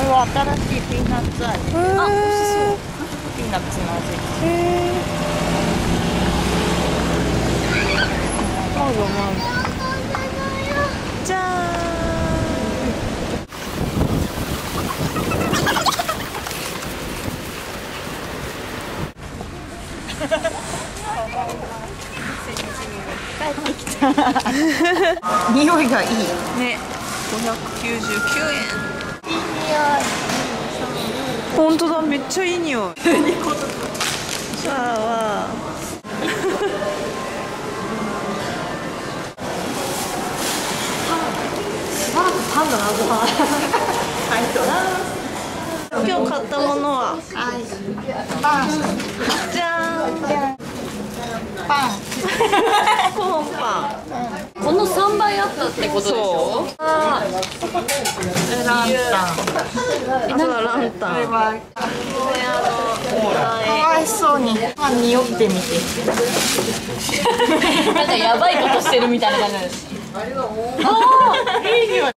これは新しいピーナッツ味。あ美味しそう。ピーナッツの味。へえマンゴーマンゴーじゃ匂いがいいーんね599円本当だめっちゃいい匂い。さあしばらくパンだなご飯今日買ったものは？パンじゃーん。パン。コーンパンこの3倍あったってことでしょ？あランタン。あとはランタンかわいそうに。パンってみて。ー なんかやばいことしてるみたいな感じです。ああ